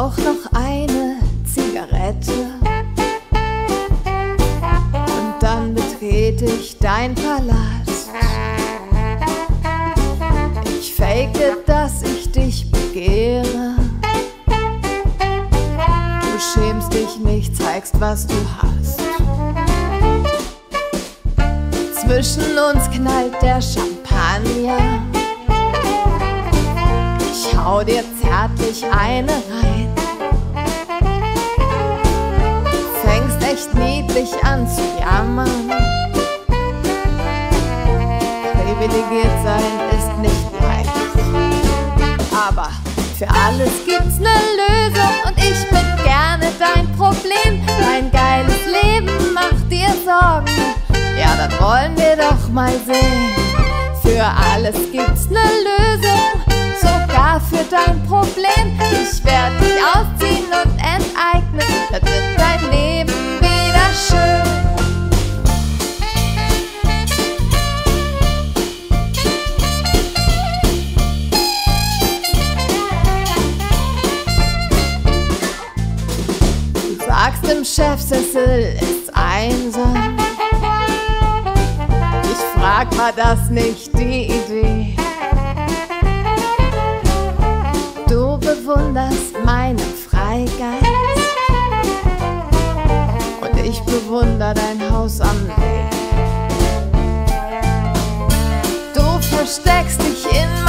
rauch noch eine Zigarette und dann betrete ich dein Palast. Ich fake, dass ich dich begehre. Du schämst dich nicht, zeigst, was du hast. Zwischen uns knallt der Champagner. Ich hau dir zärtlich eine rein. Privilegiert sein ist nicht leicht. Aber für alles gibt's ne Lösung und ich bin gerne dein Problem. Dein geiles Leben macht dir Sorgen. Ja, dann wollen wir doch mal sehen. Für alles gibt's ne Lösung sogar für dein Problem. Sagst im Chefsessel ist einsam. Ich frag, war das nicht die Idee? bewunderst meinen Freigeist und ich bewundere dein Haus am Lake. Du versteckst dich in